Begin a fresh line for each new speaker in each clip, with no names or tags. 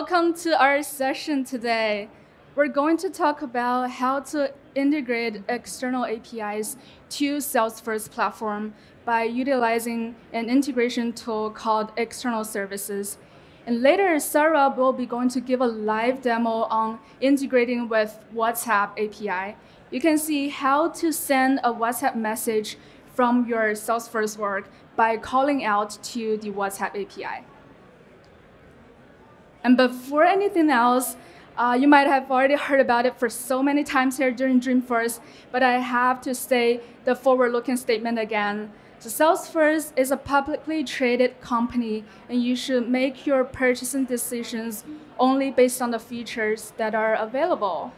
welcome to our session today. We're going to talk about how to integrate external APIs to Salesforce platform by utilizing an integration tool called external services. And later, Saurabh will be going to give a live demo on integrating with WhatsApp API. You can see how to send a WhatsApp message from your Salesforce org by calling out to the WhatsApp API. And before anything else, uh, you might have already heard about it for so many times here during Dreamforce, but I have to say the forward-looking statement again. So Salesforce is a publicly traded company, and you should make your purchasing decisions only based on the features that are available.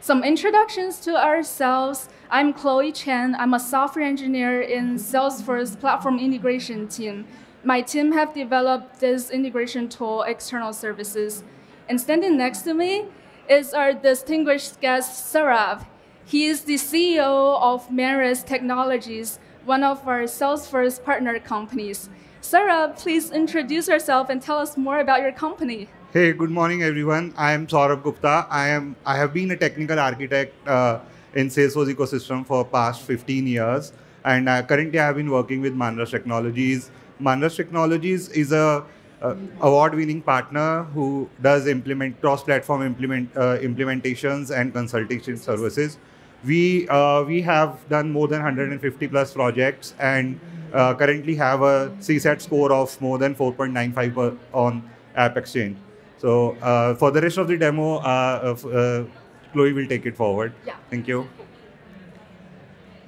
Some introductions to ourselves. I'm Chloe Chen. I'm a software engineer in Salesforce platform integration team. My team have developed this integration tool, external services. And standing next to me is our distinguished guest, Saurabh. He is the CEO of Manras Technologies, one of our Salesforce partner companies. Saurabh, please introduce yourself and tell us more about your company.
Hey, good morning, everyone. I am Saurabh Gupta. I am I have been a technical architect uh, in Salesforce ecosystem for past 15 years, and uh, currently I have been working with Manras Technologies. Manras Technologies is a uh, award-winning partner who does implement cross-platform implement uh, implementations and consultation services we uh, we have done more than 150 plus projects and uh, currently have a CSAT score of more than 4.95 on App Exchange. So uh, for the rest of the demo, uh, uh, Chloe will take it forward.
Yeah.
Thank you.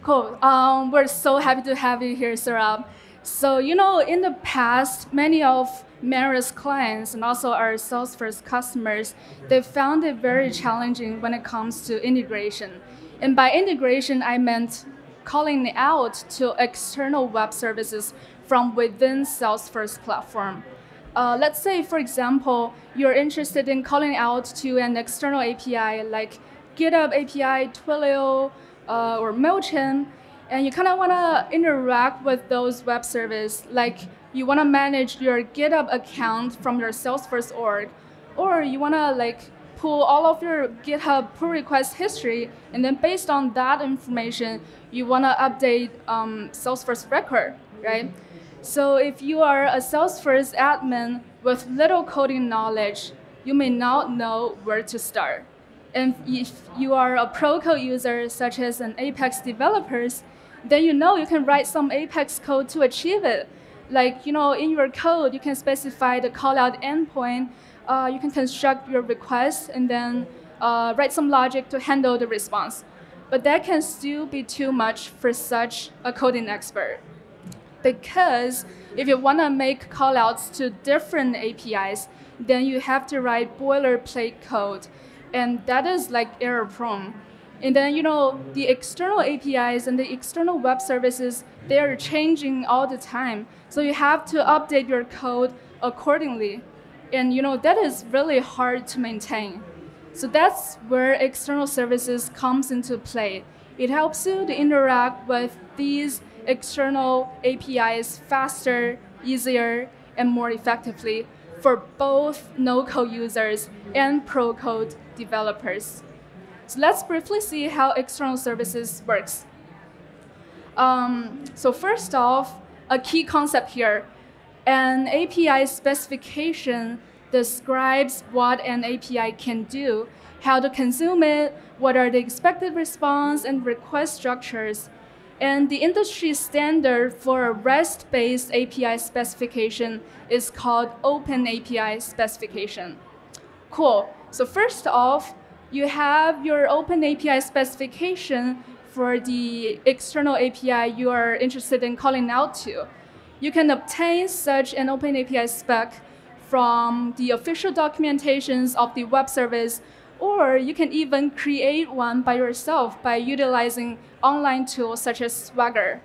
Cool. Um, we're so happy to have you here, Saurabh. So, you know, in the past, many of Manras clients and also our Salesforce customers, they found it very challenging when it comes to integration. And by integration, I meant calling out to external web services from within Salesforce platform. Uh, let's say, for example, you're interested in calling out to an external API like GitHub API, Twilio, uh, or MailChimp, and you kind of want to interact with those web services, like you want to manage your GitHub account from your Salesforce org, or you want to like pull all of your GitHub pull request history, and then based on that information, you want to update um, Salesforce record, right? So if you are a Salesforce admin with little coding knowledge, you may not know where to start. And if you are a pro code user, such as an Apex developers, then you know you can write some Apex code to achieve it. Like, you know, in your code, you can specify the callout endpoint uh, you can construct your request and then uh, write some logic to handle the response. But that can still be too much for such a coding expert. Because if you want to make callouts to different APIs, then you have to write boilerplate code. And that is like error prone. And then, you know, the external APIs and the external web services, they are changing all the time. So you have to update your code accordingly. And you know that is really hard to maintain. So that's where external services comes into play. It helps you to interact with these external APIs faster, easier, and more effectively for both no-code users and pro-code developers. So let's briefly see how external services works. Um, so first off, a key concept here an API specification describes what an API can do, how to consume it, what are the expected response and request structures. And the industry standard for a REST-based API specification is called Open API specification. Cool. So first off, you have your Open API specification for the external API you are interested in calling out to. You can obtain such an Open API spec from the official documentations of the web service, or you can even create one by yourself by utilizing online tools such as Swagger.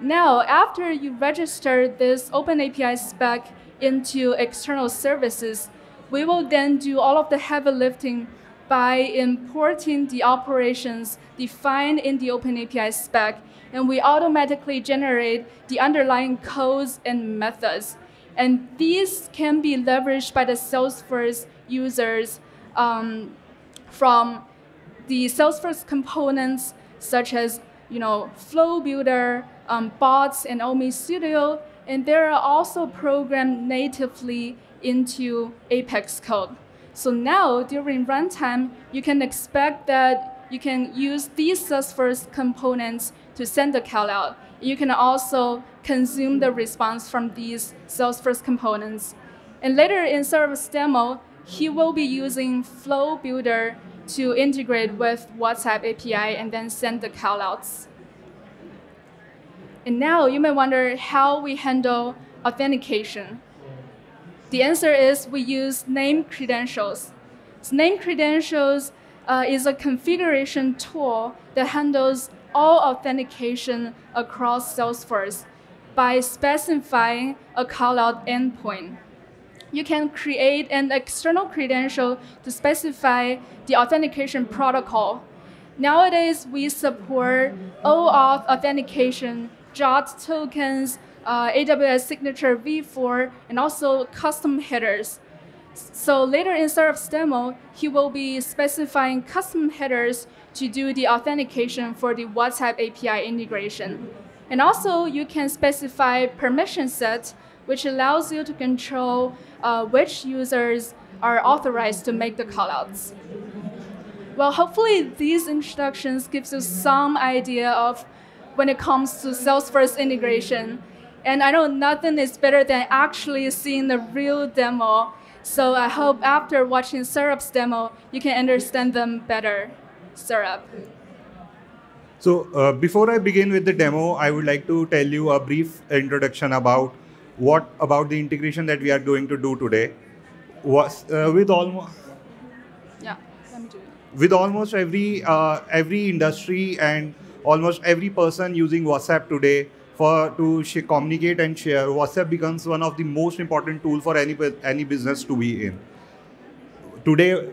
Now, after you register this Open API spec into external services, we will then do all of the heavy lifting by importing the operations defined in the Open API spec and we automatically generate the underlying codes and methods. And these can be leveraged by the Salesforce users um, from the Salesforce components such as you know, Flow Builder, um, bots, and OmniStudio, and they are also programmed natively into Apex code. So now during runtime, you can expect that you can use these Salesforce components to send the call out. You can also consume the response from these Salesforce components. And later in service demo, he will be using Flow Builder to integrate with WhatsApp API and then send the callouts. And now you may wonder how we handle authentication. The answer is we use name credentials. So name credentials uh, is a configuration tool that handles all authentication across Salesforce by specifying a callout endpoint you can create an external credential to specify the authentication protocol. Nowadays, we support OAuth authentication, JWT tokens, uh, AWS Signature v4, and also custom headers. So later in Saurabh's demo, he will be specifying custom headers to do the authentication for the WhatsApp API integration. And also, you can specify permission sets which allows you to control uh, which users are authorized to make the callouts. Well, hopefully these introductions gives you some idea of when it comes to Salesforce integration. And I know nothing is better than actually seeing the real demo. So I hope after watching Saurabh's demo, you can understand them better. Saurabh.
So uh, before I begin with the demo, I would like to tell you a brief introduction about what about the integration that we are going to do today was uh, with almost
yeah let me do it.
with almost every uh, every industry and almost every person using whatsapp today for to communicate and share whatsapp becomes one of the most important tool for any any business to be in today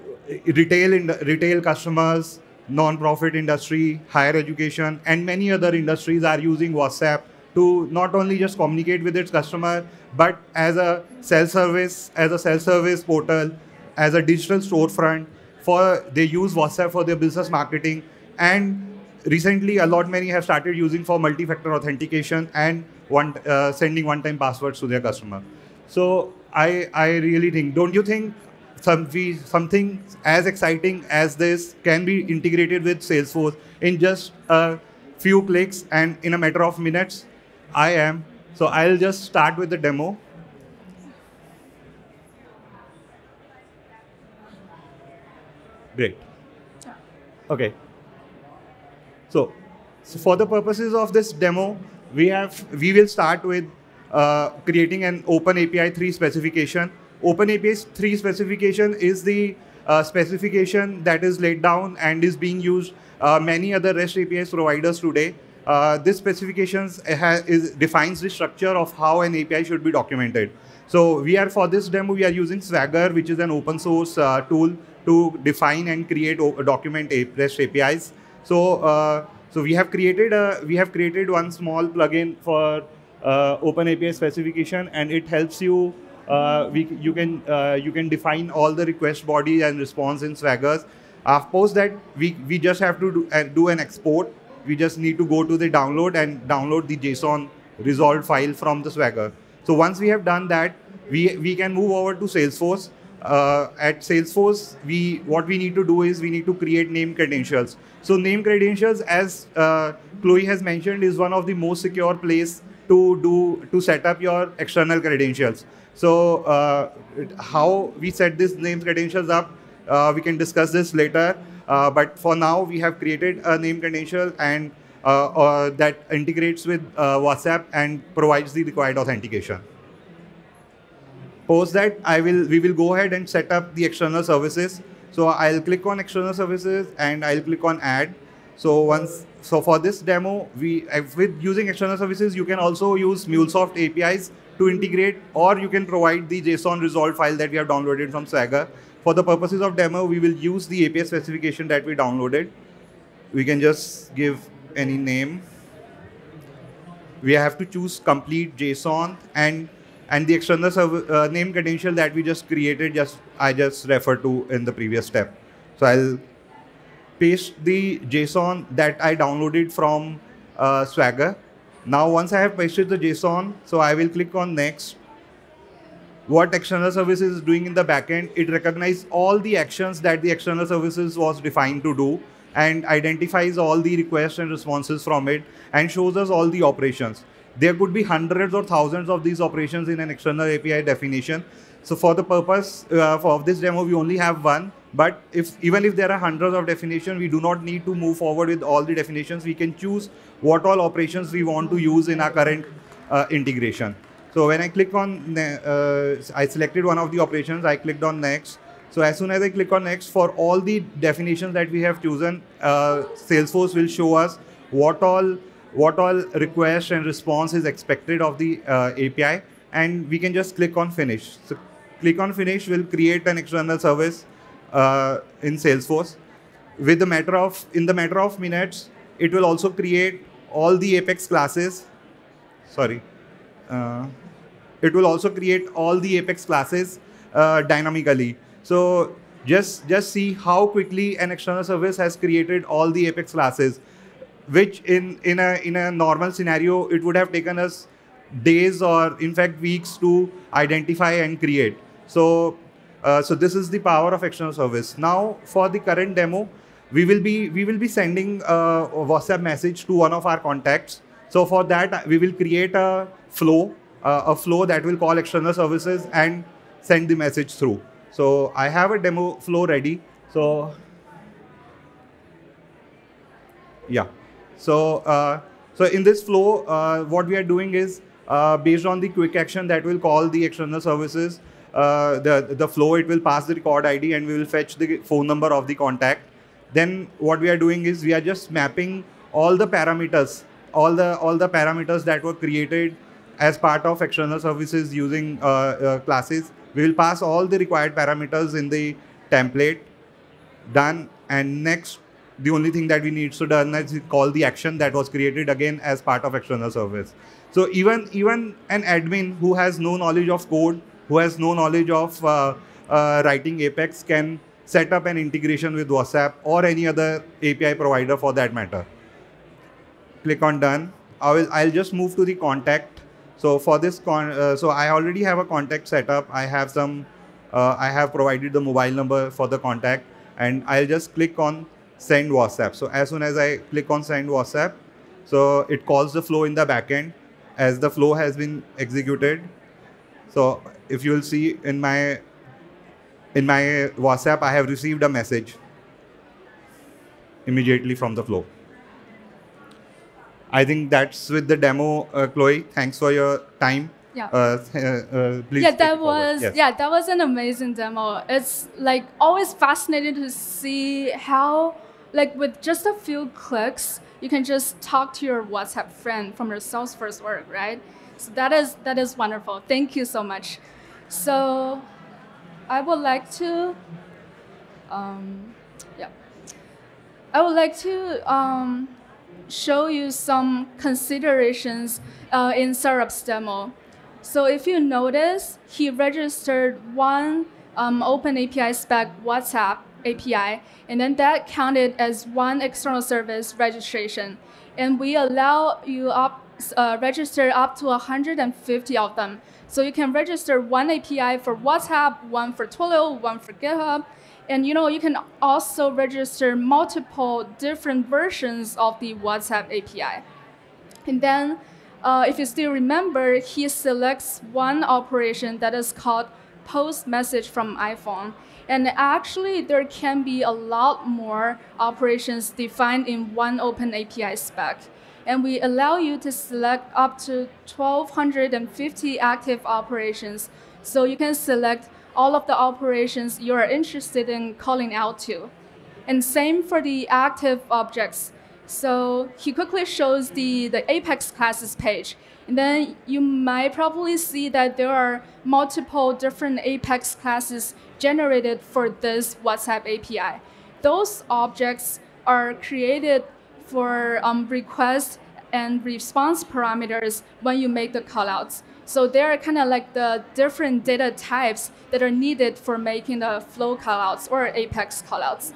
retail in retail customers non-profit industry higher education and many other industries are using whatsapp to not only just communicate with its customer, but as a self-service, as a self-service portal, as a digital storefront. For they use WhatsApp for their business marketing, and recently a lot many have started using for multi-factor authentication and one uh, sending one-time passwords to their customer. So I I really think, don't you think some, something as exciting as this can be integrated with Salesforce in just a few clicks and in a matter of minutes? I am. So I'll just start with the demo. Great. Okay. So, so for the purposes of this demo, we have we will start with uh, creating an Open API 3 specification. Open API 3 specification is the uh, specification that is laid down and is being used uh, many other REST APIs providers today uh, this specification is, defines the structure of how an API should be documented. So we are for this demo we are using Swagger, which is an open source uh, tool to define and create document REST APIs. So uh, so we have created a we have created one small plugin for uh, Open API specification, and it helps you. Uh, we, you can uh, you can define all the request body and response in Swagger. After post that, we we just have to do, do an export we just need to go to the download and download the JSON resolved file from the Swagger. So once we have done that, we, we can move over to Salesforce. Uh, at Salesforce, we what we need to do is we need to create name credentials. So name credentials, as uh, Chloe has mentioned, is one of the most secure place to do to set up your external credentials. So uh, how we set these name credentials up, uh, we can discuss this later. Uh, but for now, we have created a name credential and uh, that integrates with WhatsApp and provides the required authentication. Post that, I will we will go ahead and set up the external services. So I'll click on external services and I'll click on add. So once so for this demo, we with using external services, you can also use MuleSoft APIs to integrate, or you can provide the JSON resolved file that we have downloaded from Swagger. For the purposes of demo, we will use the API specification that we downloaded. We can just give any name. We have to choose complete JSON and and the external uh, name credential that we just created, just I just referred to in the previous step. So I'll paste the JSON that I downloaded from uh, Swagger. Now once I have pasted the JSON, so I will click on next. What external service is doing in the backend, it recognizes all the actions that the external services was defined to do and identifies all the requests and responses from it and shows us all the operations. There could be hundreds or thousands of these operations in an external API definition. So for the purpose uh, of this demo, we only have one. But if even if there are hundreds of definitions, we do not need to move forward with all the definitions. We can choose what all operations we want to use in our current uh, integration. So when I click on, uh, I selected one of the operations, I clicked on next. So as soon as I click on next, for all the definitions that we have chosen, uh, Salesforce will show us what all what all request and response is expected of the uh, API, and we can just click on finish. So click on finish will create an external service uh, in Salesforce. With the matter of in the matter of minutes, it will also create all the Apex classes. Sorry, uh, it will also create all the Apex classes uh, dynamically. So just just see how quickly an external service has created all the Apex classes, which in in a in a normal scenario it would have taken us days or in fact weeks to identify and create. So uh, so this is the power of external service. Now for the current demo, we will be we will be sending a WhatsApp message to one of our contacts. So for that we will create a flow, uh, a flow that will call external services and send the message through. So I have a demo flow ready. So yeah. So uh, so in this flow, uh, what we are doing is uh, based on the quick action that will call the external services, uh, the the flow it will pass the record ID and we will fetch the phone number of the contact. Then what we are doing is we are just mapping all the parameters, all the all the parameters that were created as part of external services using uh, uh, classes we will pass all the required parameters in the template. Done. And next, the only thing that we need to done is call the action that was created again as part of external service. So even even an admin who has no knowledge of code, who has no knowledge of uh, uh, writing Apex, can set up an integration with WhatsApp or any other API provider for that matter. Click on done. I will, I'll just move to the contact so for this, con- uh, so I already have a contact set up. I have some, uh, I have provided the mobile number for the contact, and I'll just click on send WhatsApp. So as soon as I click on send WhatsApp, so it calls the flow in the backend as the flow has been executed. So if you will see in my in my WhatsApp, I have received a message immediately from the flow. I think that's with the demo, uh, Chloe. Thanks for your time.
Yeah.
Uh, uh, please.
Yeah, that was yes. yeah, that was an amazing demo. It's like always fascinating to see how like with just a few clicks you can just talk to your WhatsApp friend from your Salesforce org, right? So that is that is wonderful. Thank you so much. So I would like to um, yeah. I would like to um, show you some considerations uh, in Saurabh's demo. So if you notice, he registered one um, Open API spec WhatsApp API, and then that counted as one external service registration. And we allow you up, uh, register up to 150 of them. So you can register one API for WhatsApp, one for Twilio, one for GitHub, and you know, you can also register multiple different versions of the WhatsApp API. And then uh, if you still remember, he selects one operation that is called post message from iPhone. And actually, there can be a lot more operations defined in one open API spec. And we allow you to select up to 1,250 active operations. So you can select all of the operations you are interested in calling out to. And same for the active objects. So he quickly shows the, the Apex classes page. And then you might probably see that there are multiple different Apex classes generated for this WhatsApp API. Those objects are created for um, requests and response parameters when you make the callouts. So they are kind of like the different data types that are needed for making the flow callouts or Apex callouts.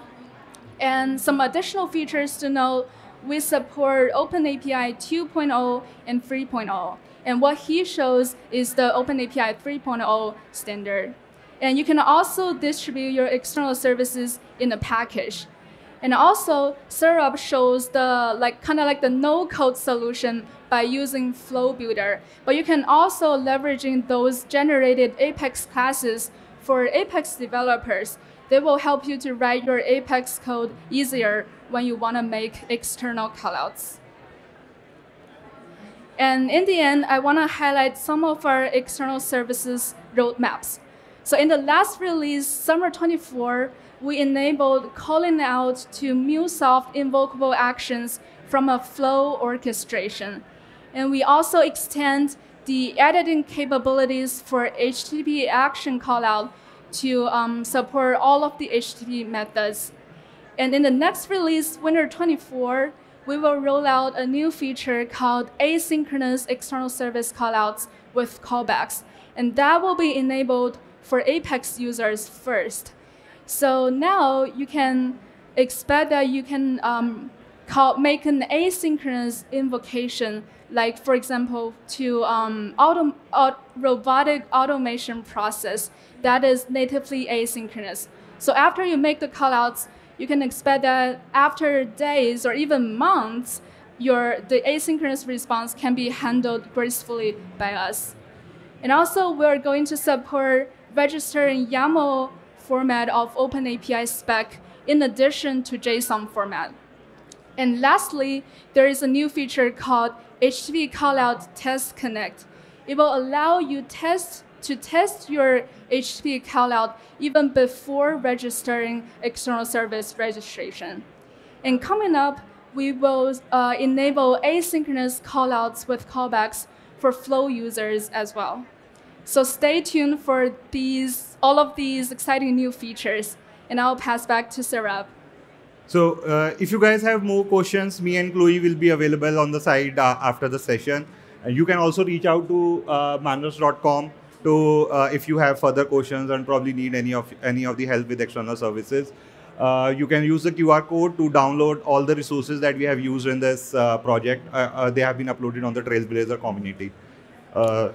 And some additional features to know, we support OpenAPI 2.0 and 3.0. And what he shows is the OpenAPI 3.0 standard. And you can also distribute your external services in a package. And also, Saurabh shows the like kind of like the no-code solution by using Flow Builder. But you can also leveraging those generated Apex classes for Apex developers. They will help you to write your Apex code easier when you want to make external callouts. And in the end, I want to highlight some of our external services roadmaps. So in the last release, summer 24, we enabled calling out to MuleSoft invocable actions from a flow orchestration. And we also extend the editing capabilities for HTTP action callout to um, support all of the HTTP methods. And in the next release, Winter 24, we will roll out a new feature called asynchronous external service callouts with callbacks. And that will be enabled for Apex users first. So now you can expect that you can um, call, make an asynchronous invocation, like for example, to um, auto, robotic automation process that is natively asynchronous. So after you make the callouts, you can expect that after days or even months, your the asynchronous response can be handled gracefully by us. And also, we're going to support registering YAML format of OpenAPI spec in addition to JSON format. And lastly, there is a new feature called HTTP callout test connect. It will allow you test to test your HTTP callout even before registering external service registration. And coming up, we will uh, enable asynchronous callouts with callbacks for Flow users as well. So stay tuned for these, all of these exciting new features, and I'll pass back to Saurabh.
So uh, if you guys have more questions, me and Chloe will be available on the side uh, after the session. And you can also reach out to uh, manras.com to uh, if you have further questions and probably need any of any of the help with external services. Uh, you can use the QR code to download all the resources that we have used in this uh, project. Uh, uh, they have been uploaded on the Trailblazer community. Uh,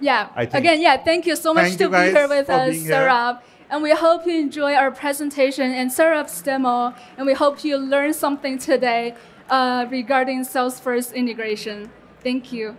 yeah. Again, yeah. Thank you so much to be here with us, Saurabh. And we hope you enjoy our presentation and Saurabh's demo. And we hope you learned something today regarding Salesforce integration. Thank you.